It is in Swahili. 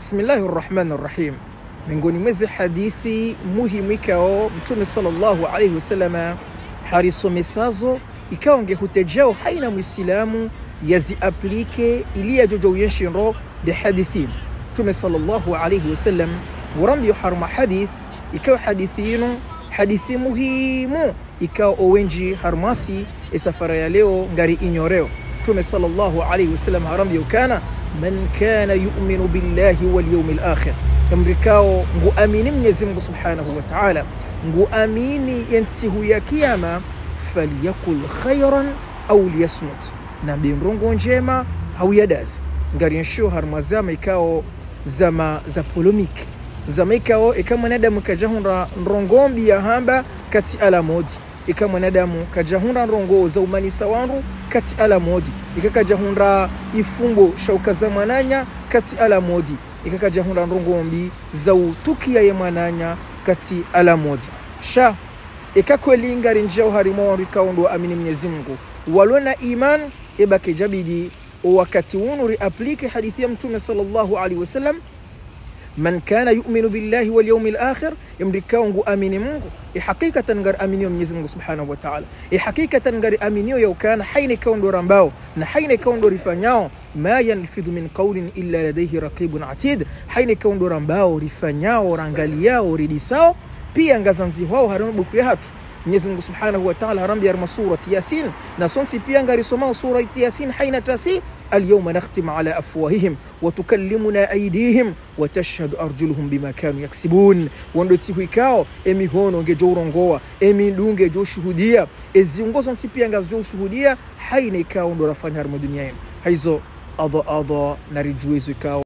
bismillahi rahmani rahim miongoni mwezi hadithi muhimu ikao mtume sallallahu alaihi wasallama harisomesazo ikawa ngehutejao haina mwisilamu yaziaplike ili yajojo uyenshinro de hadithin mtume sallallahu alaihi wasallam wurambiyo haruma hadith ikawa hadithiinu hadithi muhimu ikawa owenji harumasi esafara ya leo ngari inyoreo. Mtume sallallahu alaihi wasallam harambiyo kana man kana yuminu billahi walyaumi lakhir emrikao nguamini mwenyezi mungu subhanahu wa taala. Nguamini yensihu ya kiyama falyakul khairan au liyasmut. Na mbinrongo njema hauyadazi. Ngariensho harumwa zama ikao zama za polomike zama ikao ika mwanadamu kajahunda nrongombi ya hamba kati ala modi ika mwanadamu kajahunda nrongo za umanisa wanru kati ala modi. Ika kajahunda ifumbo shauka za mwananya kati ala modi. Ika kajahunda nrongombi za utukia ye mwananya kati ala modi. Sha ikakweli ngari njao harimo wanru ikao ndo amini mwenyezi mungu. Walona iman eba jabidi wakati wunu riaplike hadithi ya mtume sallallahu alaihi wasallam man kana yuminu billahi walyaumi lakhir imrikao ngu amini mungu ihakikatan ngari aminio mwenyezi mungu subhanahu wa taala. Ihakikatan ngari aminio yaukana haine kao ndo rambao na haine kao ndo rifanyao ma yanfidhu min qaulin illa ladaihi raqibun atid. Haine kao ndo rambao rifanyao rangaliao ridisao pia ngazanzi wao harimo buku hatu Mwenyezi Mungu Subhanahu wa Ta'ala harambi ya surati Yasin, na sonsi pia ngari soma surati Yasin haina tasi alyawma nakhtim ala afwahihim wa tukallimuna aydihim wa tashhadu arjuluhum bima kanu yaksibun. Wando tsiku ikao emihono ngejourongowa emidunge joushuhudia eziungozo ntsipiyanga joushuhudia haina ikao ndorafanya harimo dunia yenu. Haizo adha adha na narijuizo ikao.